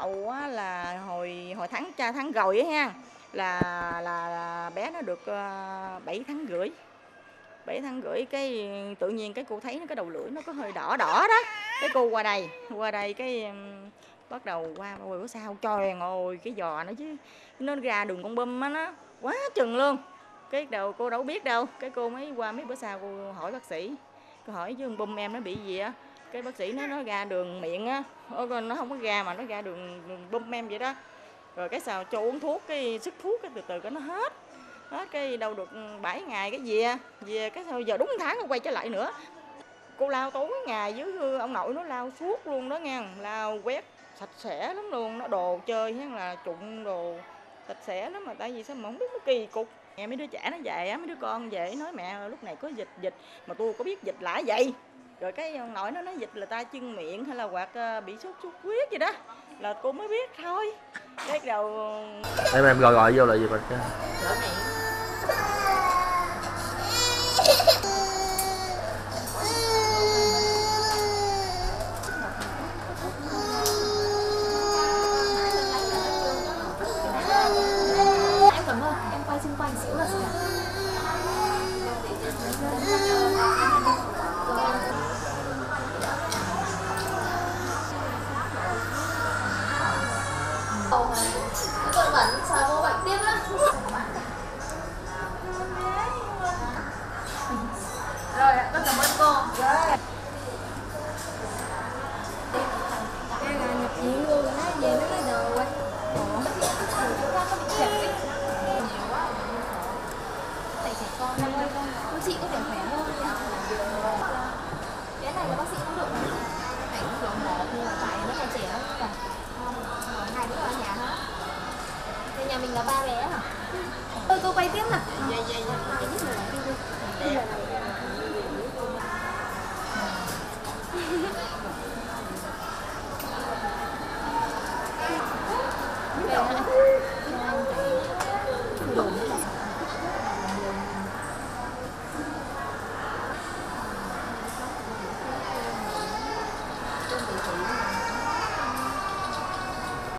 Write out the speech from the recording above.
đầu á, là hồi hồi tháng cha tháng rồi á ha là, là là bé nó được ờ, uh, 7 tháng rưỡi. 7 tháng rưỡi cái tự nhiên cái cô thấy nó cái đầu lưỡi nó có hơi đỏ đỏ đó. Cái cô qua đây qua đây cái um, bắt đầu qua bữa sau trời ơi cái giò nó chứ nó ra đường con bơm á nó quá chừng luôn. Cái đầu cô đâu biết đâu cái cô mới qua mấy bữa sau cô hỏi bác sĩ cô hỏi chứ bơm em nó bị gì á? Cái bác sĩ nói nó ra đường miệng á nó không có ra mà nó ra đường, đường bơm em vậy đó. Rồi cái sao cho uống thuốc cái sức thuốc cái từ từ cái nó hết. Hết cái đâu được 7 ngày cái về về cái sao giờ đúng tháng nó quay trở lại nữa. Cô lao tối ngày với ông nội nó lao suốt luôn đó nha lao quét sạch sẽ lắm luôn nó đồ chơi hay là trụng đồ sạch sẽ lắm mà tại vì sao mà không biết nó kỳ cục. Nghe mấy đứa trẻ nó về á mấy đứa con về nói mẹ lúc này có dịch dịch mà tôi có biết dịch lại vậy rồi cái nội nó nói dịch là tay chân miệng hay là hoặc bị sốt xuất huyết gì đó là cô mới biết thôi. Cái đầu em em gọi gọi vô là gì mà lỡ miệng. Xung quanh xíu là gì mình là ba bé hả? Ôi cô quay tiếp nào. Dạ dạ dạ.